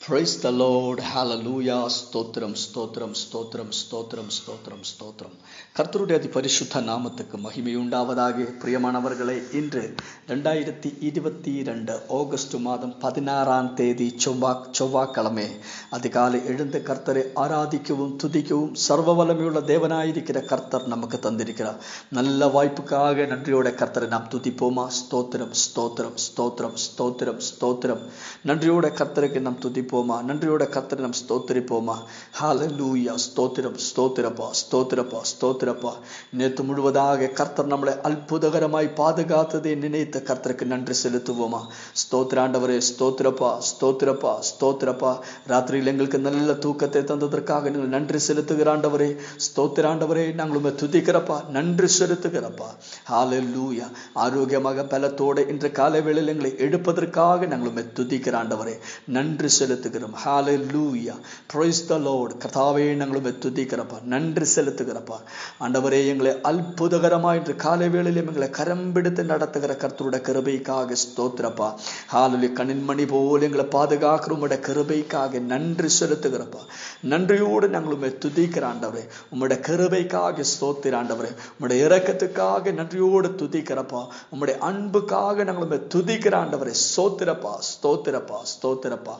Praise the Lord. Hallelujah. ஸ்தோத்திரம் ஸ்தோத்திரம் ஸ்தோத்திரம் ஸ்தோத்திரம் ஸ்தோத்திரம் ஸ்தோத்திரம் கர்த்தருடைய அதி பரிசுத்த நாமத்துக்கு மகிமை உண்டாவதாக பிரியமானவர்களே இன்று ரெண்டாயிரத்தி இருபத்தி ரெண்டு ஆகஸ்ட் மாதம் பதினாறாம் தேதி செவ்வா செவ்வாய்க்கிழமை அதிகாலை எழுந்து கர்த்தரை ஆராதிக்கவும் துதிக்கவும் சர்வ வல்லமையுள்ள தேவனாயிருக்கிற கர்த்தர் நமக்கு தந்திருக்கிறார் நல்ல வாய்ப்புக்காக நன்றியோட கர்த்தரை நாம் துதிப்போமா ஸ்தோத்திரம் ஸ்தோத்திரம் ஸ்தோத்திரம் ஸ்தோத்திரம் ஸ்தோத்திரம் நன்றியோட கர்த்தருக்கு நாம் துதிப்போமா நன்றியோட கத்தரை நாம் ஸ்தோத்திரிப்போமா? ஹalleluya ஸ்தோத்திரம் ஸ்தோத்திரப்பா ஸ்தோத்திரப்பா ஸ்தோத்திரப்பா. நேற்று முழுவதாக கர்த்தர் நம்மளை அற்புதகரமாய் பாதுகாத்ததை நினைத்த கர்த்தருக்கு நன்றி செலுத்துவோமா? ஸ்தோத்திராண்டவரே ஸ்தோத்திரப்பா ஸ்தோத்திரப்பா ஸ்தோத்திரப்பா. ராத்திரியில் எங்களுக்கு நல்ல தூக்கத்தை தந்ததற்காக நீங்கள் நன்றி செலுத்துகிறாண்டவரே ஸ்தோத்திராண்டவரே நாங்கள் உண்மை துதிக்கிறப்பா நன்றி செலுத்துகிறப்பா. ஹalleluya ஆரோக்கியமாக பலத்தோட இன்று காலை வேளையில் எங்களை எடுப்பதற்காக நாங்கள் உண்மை துதிக்கிறாண்டவரே நன்றி செலுத்துகிறோம். ஹalleluya praise the lord. கர்த்தாவே நாங்கள் உம்மை துதிக்கிறப்பா நன்றி செலுத்துகிறப்பா. ஆண்டவரே எங்களை அற்புதகரமாக இன்று காலை வேளையிலும் எங்களை கரம் பிடித்து நடத்துகிற கர்த்தருடைய கிருபைக்காக ஸ்தோத்திரப்பா. ஹalleluya கண்ணின் மணி போல் எங்களை பாதுகாக்கிற உம்முடைய கிருபைக்காக நன்றி செலுத்துகிறப்பா. நன்றியோடு நாங்கள் உம்மை துதிக்கிற ஆண்டவரே. உம்முடைய கிருபைக்காக ஸ்தோத்திர ஆண்டவரே. உம்முடைய இறக்கத்துக்காக நன்றியோடு துதிக்கிறப்பா. உம்முடைய அன்புக்காக நாங்கள் உம்மை துதிக்கிற ஆண்டவரே. ஸ்தோத்திரப்பா ஸ்தோத்திரப்பா ஸ்தோத்திரப்பா.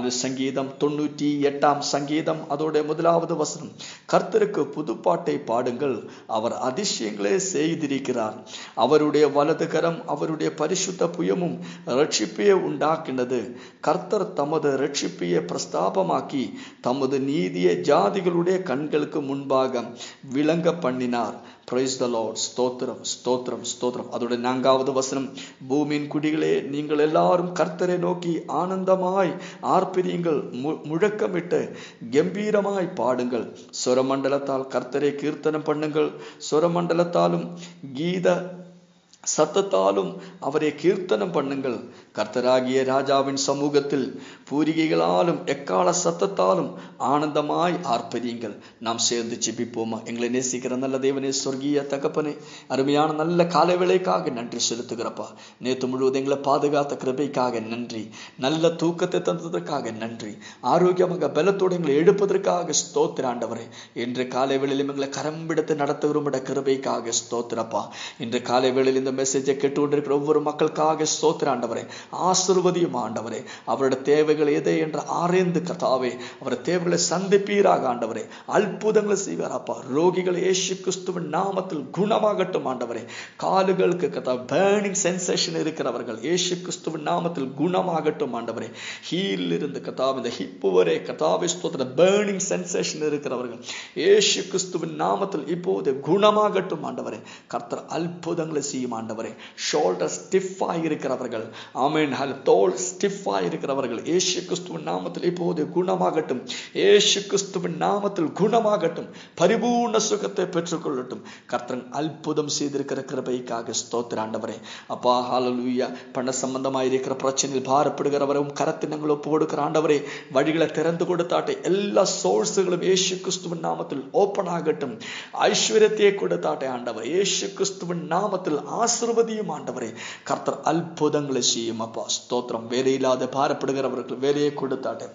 நாலு சங்கீதம் தொண்ணூற்றி எட்டாம் சங்கீதம் அதோடைய முதலாவது வசனம். கர்த்தருக்கு புதுப்பாட்டை பாடுங்கள். அவர் அதிசயங்களே செய்திருக்கிறார். அவருடைய வலதுகரம் அவருடைய பரிசுத்த புயமும் ரட்சிப்பையே உண்டாக்கினது. கர்த்தர் தமது ரட்சிப்பையை பிரஸ்தாபமாக்கி தமது நீதியை ஜாதிகளுடைய கண்களுக்கு முன்பாக விளங்க பண்ணினார். பிரைஸ் த லார்ட் ஸ்தோத்திரம் ஸ்தோத்திரம் ஸ்தோத்திரம். அதோட நான்காவது வசனம். பூமியின் குடிகளே நீங்கள் எல்லாரும் கர்த்தரை நோக்கி ஆனந்தமாய் ஆர்ப்பிரியுங்கள். மு முழக்கமிட்டு கம்பீரமாய் பாடுங்கள். சுரமண்டலத்தால் கர்த்தரை கீர்த்தனம் பண்ணுங்கள். சுரமண்டலத்தாலும் கீத சத்தத்தாலும் அவரை கீர்த்தனம் பண்ணுங்கள். கர்த்தராகிய ராஜாவின் சமூகத்தில் பூரிகைகளாலும் எக்கால சத்தத்தாலும் ஆனந்தமாய் ஆர்ப்பரியுங்கள் நாம் சேர்ந்து செபிப்போமா எங்களை நேசிக்கிற நல்ல தேவனே சொர்க்கிய தகப்பனே அருமையான நல்ல காலை வேளைக்காக நன்றி செலுத்துகிறப்பா நேற்று முழுவதும் எங்களை பாதுகாத்த கிருபைக்காக நன்றி நல்ல தூக்கத்தை தந்ததற்காக நன்றி ஆரோக்கியமாக பலத்தோடு எங்களை எடுப்பதற்காக ஸ்தோத்திர ஆண்டவரே இன்று காலை வேளையில் எங்களை கரம் பிடித்து நடத்துகிறோம் கிருபைக்காக ஸ்தோத்திரப்பா இன்று காலை வேளையில் இந்த மெசேஜை கேட்டுக்கொண்டிருக்கிற ஒவ்வொரு மக்களுக்காக ஸ்தோத்திர ஆண்டவரே ஆசிர்வதியும் ஆண்டவரே. அவருடைய தேவைகள் எதை என்று ஆராய்ந்து கதாவே அவருடைய தேவைகளை சந்திப்பீராக ஆண்டவரே. அற்புதங்களை செய்வாராப்பா ரோகிகள் ஏசு கிறிஸ்துவின் நாமத்தில் குணமாகட்டும் ஆண்டவரே. காலுகளுக்கு கதா பேர்னிங் சென்சேஷன் இருக்கிறவர்கள் ஏசு கிறிஸ்துவின் நாமத்தில் குணமாகட்டும் ஆண்டவரே. ஹீல் இருந்து கதாப் இந்த ஹிப்பு வரை கதாவை ஸ்தோத்திர பேர்னிங் சென்சேஷன் இருக்கிறவர்கள் ஏசு கிறிஸ்துவின் நாமத்தில் இப்போது குணமாகட்டும் ஆண்டவரே. கர்த்தர் அற்புதங்களை செய்யும் ஆண்டவரே. ஷோல்டர் ஸ்டிஃபாக இருக்கிறவர்கள் ஆமேன். ஹல் தோல் ஸ்டிஃபாக இருக்கிறவர்கள். ஏசு கிறிஸ்துவின் நாமத்தில் இப்போது குணமாகட்டும். ஏசு கிறிஸ்துவின் நாமத்தில் குணமாகட்டும். பரிபூர்ண சுகத்தை பெற்றுக்கொள்ளட்டும். கர்த்தன் அற்புதம் செய்திருக்கிற கிருபைக்காக ஸ்தோத்திர ஆண்டவரே அப்பா ஹாலலூயா பண சம்பந்தமாக இருக்கிற பிரச்சனையில் பாரப்படுகிறவரும் கரத்தினங்களை ஒப்பு கொடுக்கிற ஆண்டவரே வழிகளை திறந்து கொடுத்தாட்டே எல்லா சோர்ஸுகளும் ஏசு கிறிஸ்துவின் நாமத்தில் ஓப்பன் ஆகட்டும். ஐஸ்வர்யத்தையே கொடுத்தாட்டே ஆண்டவர் ஏசு கிறிஸ்துவின் நாமத்தில் ஆசிர்வதியும் ஆண்டவரே. கர்த்தர் அற்புதங்களை செய்யும் அப்பா ஸ்தோத்திரம் வேலையில்லாத பாரப்படுகிறவர்கள் வேலையை கொடுத்தாட்டு.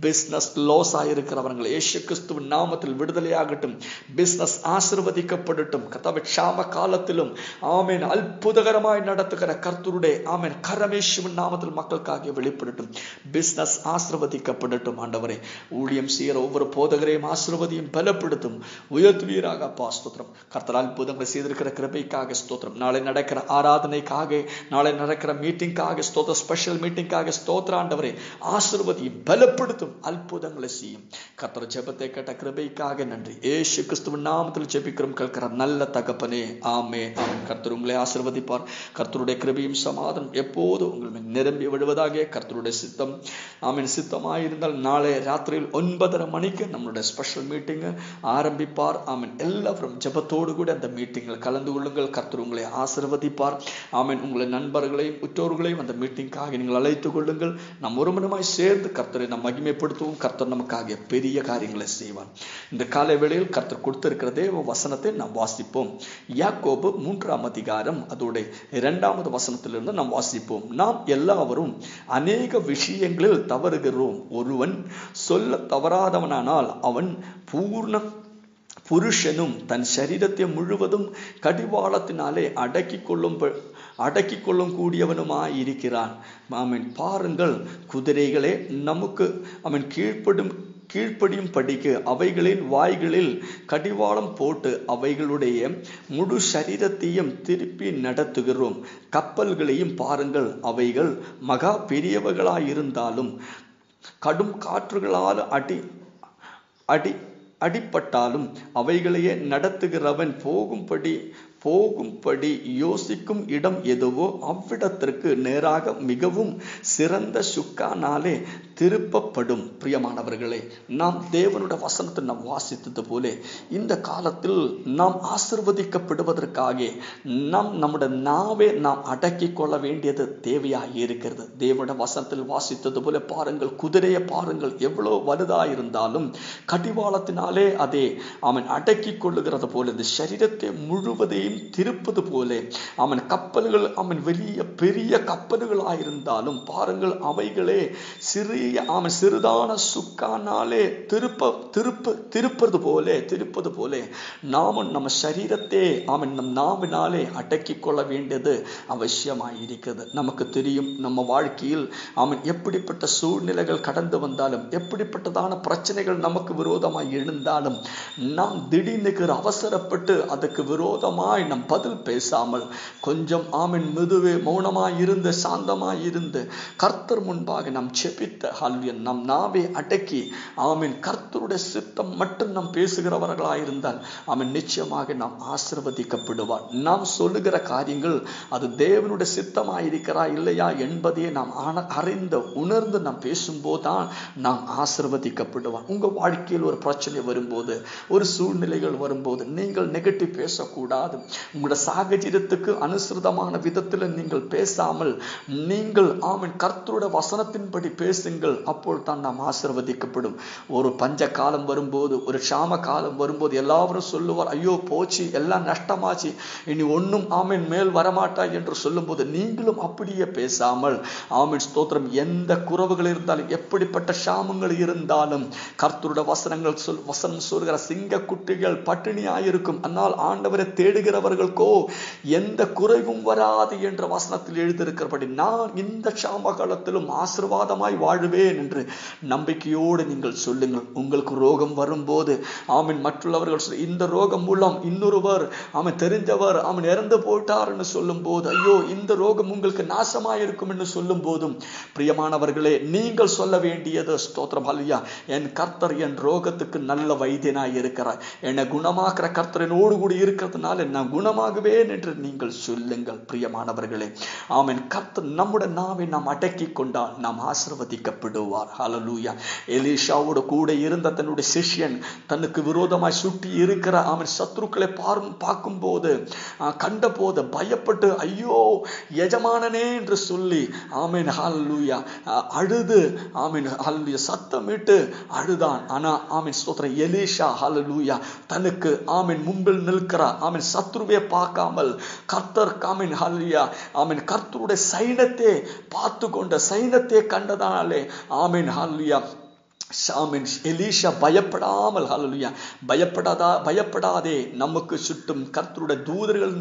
பிஸ்னஸ் லாஸ் ஆயிருக்கிறவர்கள் ஏசு கிறிஸ்துவின் நாமத்தில் விடுதலையாகட்டும். பிஸ்னஸ் ஆசிர்வதிக்கப்படட்டும். கர்த்தாவை க்ஷாம காலத்திலும் ஆமேன் அற்புதகரமாய் நடத்துகிற கர்த்தருடைய ஆமேன் கரமேஷுவின் நாமத்தில் மக்களுக்காக வெளிப்படட்டும். பிஸ்னஸ் ஆசிர்வதிக்கப்படட்டும் ஆண்டவரே. ஊழியம் செய்கிற ஒவ்வொரு போதகரையும் ஆசிர்வதியும் பலப்படுத்தும். உயர்த்துவீராக அப்பா ஸ்தோத்திரம். கர்த்தர் அற்புதங்களை செய்திருக்கிற கிருபைக்காக ஸ்தோத்திரம். நாளை நடக்கிற ஆராதனைக்காக நாளை நடக்கிற மீட்டிங்காக ஸ்தோத்திரம் ஸ்பெஷல் மீட்டிங்காக ஸ்தோத்திர ஆண்டவரை. ஆசிர்வதியும் பலப்படுத்தும் அற்புதங்களை செய்யும். கத்திர ஜெபத்தை கேட்ட கிருபைக்காக நன்றி. ஏசு கிறிஸ்துவின் நாமத்தில் ஜெபிக்கிறோம் கேட்கிற நல்ல தகப்பனே. ஆமே ஆமன். கர்த்தர் உங்களை ஆசிர்வதிப்பார். கர்த்தருடைய கிருபையும் சமாதானம் எப்போதும் உங்கள் நிரம்பி விடுவதாக கர்த்தருடைய சித்தம். ஆமீன். சித்தமாயிருந்தால் நாளை ராத்திரியில் ஒன்பதரை மணிக்கு நம்மளுடைய ஸ்பெஷல் மீட்டிங் ஆரம்பிப்பார். ஆமீன். எல்லாரும் ஜபத்தோடு கூட அந்த மீட்டிங்கில் கலந்து கொள்ளுங்கள். கர்த்தர் உங்களை ஆசிர்வதிப்பார். ஆமீன். உங்களை நண்பர்களையும் உற்றோர்களையும் அந்த அந்த மீட்டிங்காக நீங்கள் அழைத்துக் கொள்ளுங்கள். நம் ஒருமனமாய் சேர்ந்து கர்த்தரை நாம் மகிமைப்படுத்துவோம். கர்த்தர் நமக்காக பெரிய காரியங்களை செய்வார். இந்த காலை வேளையில் கர்த்தர் கொடுத்திருக்கிற தேவ வசனத்தை நாம் வாசிப்போம். யாக்கோபு மூன்றாம் அதிகாரம் அதோடைய இரண்டாவது வசனத்திலிருந்து நாம் வாசிப்போம். நாம் எல்லாவரும் அநேக விஷயங்களில் தவறுகிறோம். ஒருவன் சொல்ல தவறாதவனானால் அவன் பூர்ண புருஷனும் தன் சரீரத்தை முழுவதும் கடிவாளத்தினாலே அடக்கி கொள்ளும் அடக்கி கொள்ளும் கூடியவனுமாய் இருக்கிறான் ஆமீன். பாருங்கள் குதிரைகளே நமக்கு அவன் கீழ்ப்படும் கீழ்ப்படியும் படிக்கு அவைகளின் வாய்களில் கடிவாளம் போட்டு அவைகளுடைய முழு சரீரத்தையும் திருப்பி நடத்துகிறோம். கப்பல்களையும் பாருங்கள் அவைகள் மகா பெரியவர்களாயிருந்தாலும் கடும் காற்றுகளால் அடி அடி அடிப்பட்டாலும் அவைகளையே நடத்துகிறவன் போகும்படி போகும்படி யோசிக்கும் இடம் எதுவோ அவ்விடத்திற்கு நேராக மிகவும் சிறந்த சுக்கானாலே திருப்பப்படும் பிரியமானவர்களே. நாம் தேவனுடைய வசனத்தை நாம் வாசித்தது போல இந்த காலத்தில் நாம் ஆசிர்வதிக்கப்படுவதற்காக நாம் நம்முடைய நாவே நாம் அடக்கி கொள்ள வேண்டியது தேவையாக இருக்கிறது. தேவனுடைய வசனத்தில் வாசித்தது போல பாருங்கள் குதிரையை பாருங்கள் எவ்வளவு வலுதாக இருந்தாலும் கடிவாளத்தினாலே அதே அவன் அடக்கி கொள்ளுகிறது போல இந்த சரீரத்தை முழுவதையும் திருப்பது போல அவன் கப்பல்கள் அவன் வெளிய பெரிய கப்பல்களாயிருந்தாலும் பாருங்கள் அவைகளே சிறிய அவன் சிறுதான சுக்கானாலே திருப்ப திருப்ப திருப்பது போல திருப்பது போலே. நாமும் நம்ம சரீரத்தை அவன் நம் நாவினாலே அடக்கி கொள்ள வேண்டியது அவசியமாக இருக்கிறது நமக்கு தெரியும் நம்ம வாழ்க்கையில் அவன் எப்படிப்பட்ட சூழ்நிலைகள் கடந்து வந்தாலும் எப்படிப்பட்டதான பிரச்சனைகள் நமக்கு விரோதமாய் எழுந்தாலும் நாம் திடீர்னு அவசரப்பட்டு அதுக்கு விரோதமாய் நம் பதில் பேசாமல் கொஞ்சம் ஆமின் மெதுவே மௌனமாய் இருந்து சாந்தமாய் இருந்து கர்த்தர் முன்பாக நாம் செபித்த ஹல்வியன் நம் நாவை அடக்கி ஆமின். கர்த்தருடைய சித்தம் மட்டும் நாம் பேசுகிறவர்களாயிருந்தால் அவன் நிச்சயமாக நாம் ஆசிர்வதிக்கப்படுவார். நாம் சொல்லுகிற காரியங்கள் அது தேவனுடைய சித்தமாயிருக்கிறா இல்லையா என்பதையே நாம் அறிந்து உணர்ந்து நாம் பேசும்போதுதான் நாம் ஆசிர்வதிக்கப்படுவார். உங்கள் வாழ்க்கையில் ஒரு பிரச்சனை வரும்போது ஒரு சூழ்நிலைகள் வரும்போது நீங்கள் நெகட்டிவ் பேசக்கூடாது. உங்களோட சாகச்சரியத்துக்கு அனுசிருதமான விதத்தில் நீங்கள் பேசாமல் நீங்கள் ஆமின் கர்த்தருடைய வசனத்தின்படி பேசுங்கள். அப்போது தான் நாம் ஆசிர்வதிக்கப்படும். ஒரு பஞ்ச காலம் வரும்போது ஒரு ஷாம காலம் வரும்போது எல்லாரும் சொல்லுவார் ஐயோ போச்சு எல்லாம் நஷ்டமாச்சு. இனி ஒன்றும் ஆமீன் மேல் வரமாட்டாய் என்று சொல்லும்போது நீங்களும் அப்படியே பேசாமல் ஆமின் ஸ்தோத்திரம் எந்த குறவுகள் இருந்தாலும் எப்படிப்பட்ட ஷாமங்கள் இருந்தாலும் கர்த்தருடைய வசனங்கள் சொல் வசனம் சொல்கிற சிங்க குட்டிகள் பட்டினி ஆயிருக்கும் ஆனால் ஆண்டவரை தேடுகிறவர்களுக்கோ எந்த குறைவும் வராது என்ற வசனத்தில் எழுதியிருக்கிறபடி நான் இந்த ஷாம காலத்திலும் ஆசிர்வாதமாய் வாழுவேன் என்று நம்பிக்கையோடு நீங்கள் சொல்லுங்கள். உங்களுக்கு ரோகம் வரும்போது ஆமின் மற்றவர்கள் இந்த ரோகம் மூலம் இன்னொருவர் அவன் தெரிஞ்சவர் அவன் இறந்து போட்டார் என்று சொல்லும் போது ஐயோ இந்த ரோகம் உங்களுக்கு நாசமாயிருக்கும் என்று சொல்லும் போதும் பிரியமானவர்களே நீங்கள் சொல்ல வேண்டியது ஸ்தோத்திரம் அல்லையா என் கர்த்தர் என் ரோகத்துக்கு நல்ல வைத்தியனாய் இருக்கிறார். என்னை குணமாக்குற கர்த்தரனோடு கூட இருக்கிறதுனால நான் குணமாகுவேன் என்று நீங்கள் சொல்லுங்கள் பிரியமானவர்களே. ஆமன் கர்த்தர் நம்முடைய நாவை நாம் அடக்கி கொண்டால் நாம் ஆசிர்வதிக்கப்படுவார் ஹலலூயா எலிஷாவோட கூட இருந்த தன்னுடைய சிஷ்யன் தனக்கு விரோதமாய் சுட்டி இருக்கிற அவன் சத்ருக்களை பாரும் பார்க்கும்போது கண்ட போது பயப்பட்டு ஐயோ எஜமானனே என்று சொல்லி ஆமீன் ஹalleluya அழுது ஆமீன் ஹalleluya சத்தமிட்டு அழுதான். ஆனா ஆமீன் ஸ்தோத்திரம். எலிஷா ஹலலூயா தனக்கு ஆமீன் மும்பில் நிற்கிறா ஆமீன் சத்ருவே பார்க்காமல் கர்த்தர் காமின் ஹalleluya ஆமீன் கர்த்தருடைய சைனத்தை பார்த்து கொண்ட சைனத்தை கண்டதானாலே ஆமீன் ஹalleluya சாமின் எலீஷா பயப்படாமல் ஹலலுயா பயப்படாதா பயப்படாதே நமக்கு சுட்டும் கர்த்தருடைய தூதர்கள்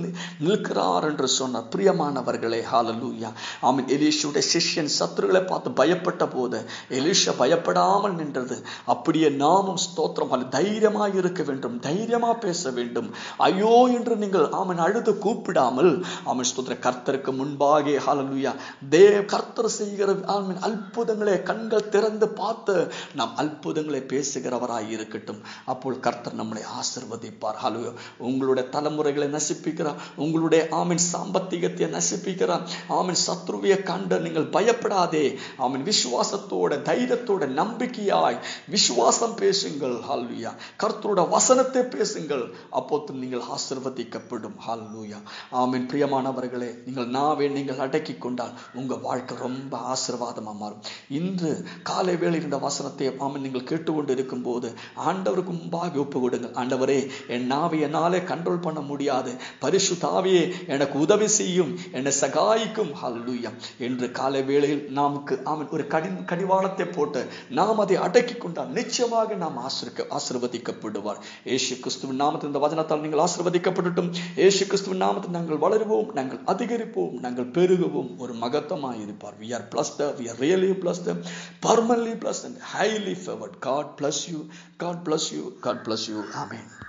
நிற்கிறார் என்று சொன்னார். பிரியமானவர்களே ஹalleluya ஆமீன். எலீஷுடைய சிஷ்யன் சத்துருகளை பார்த்து பயப்பட்ட போது எலீஷா பயப்படாமல் நின்றது. அப்படியே நாமும் ஸ்தோத்திரம் அல்ல தைரியமாக இருக்க வேண்டும் தைரியமாக பேச வேண்டும். ஐயோ என்று நீங்கள் ஆமன் அழுது கூப்பிடாமல் ஆமன் ஸ்தோத்திர கர்த்தருக்கு முன்பாக ஹalleluya தேவ் கர்த்தர் செய்கிற ஆமீன் அற்புதங்களை கண்கள் திறந்து பார்த்து நாம் அற்புதங்களை பேசுகிறவராய் இருக்கட்டும். அப்போது கர்த்தர் நம்மளை ஆசிர்வதிப்பார். ஹலோ உங்களுடைய தலைமுறைகளை நசிப்பிக்கிறார். உங்களுடைய ஆமின் சாம்பத்திகத்தை நசிப்பிக்கிறார். ஆமின் சத்ருவியை கண்டு நீங்கள் பயப்படாதே. ஆமின் விசுவாசத்தோட தைரியத்தோட நம்பிக்கையாய் விசுவாசம் பேசுங்கள். ஹல்லுயா கர்த்தரோட வசனத்தை பேசுங்கள். அப்போது நீங்கள் ஆசிர்வதிக்கப்படும். ஹல்லுயா ஆமின். பிரியமானவர்களே நீங்கள் நாவே நீங்கள் அடக்கி கொண்டால் உங்கள் வாழ்க்கை ரொம்ப ஆசிர்வாதமாக மாறும். இன்று காலை வேளையில் இந்த வசனத்தை ஆமின் நீங்கள் கேட்டுக்கொண்டு இருக்கும் போது ஆண்டவருக்கு முன்பாக ஒப்பு கொடுங்கள் ஆண்டவரே என் நாவை என்னாலே கண்ட்ரோல் பண்ண முடியாது. பரிசு தாவியே எனக்கு உதவி செய்யும் என்னை சகாய்க்கும். ஹல்லுயம் என்று காலை வேளையில் நமக்கு ஆமன் ஒரு கடி கடிவாளத்தை போட்டு நாம் அதை அடக்கி கொண்டால் நிச்சயமாக நாம் ஆசிரிக்க ஆசிர்வதிக்கப்படுவார். ஏசு கிறிஸ்துவின் நாமத்தில் இந்த வசனத்தால் நீங்கள் ஆசிர்வதிக்கப்படட்டும். ஏசு கிறிஸ்துவின் நாமத்தில் நாங்கள் வளருவோம் நாங்கள் அதிகரிப்போம் நாங்கள் பெருகுவோம். ஒரு மகத்தமாக இருப்பார். We are blessed we are really blessed. Permanently blessed high highly favored god bless you. God bless you. God bless you. Amen